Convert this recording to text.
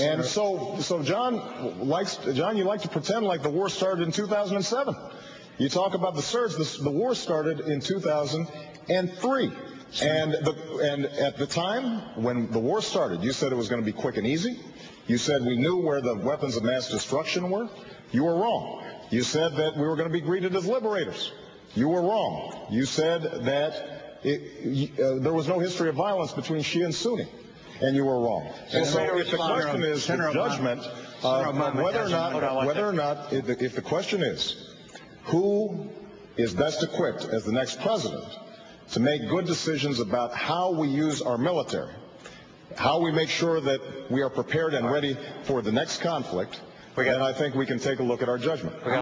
And so, so John likes, John, you like to pretend like the war started in 2007. You talk about the surge. The, the war started in 2003. And, the, and at the time when the war started, you said it was going to be quick and easy. You said we knew where the weapons of mass destruction were. You were wrong. You said that we were going to be greeted as liberators. You were wrong. You said that it, uh, there was no history of violence between Shia and Sunni, and you were wrong. And so if the question is the judgment of whether or not, whether or not, if the, if the question is who is best equipped as the next president to make good decisions about how we use our military, how we make sure that we are prepared and ready for the next conflict, then I think we can take a look at our judgment.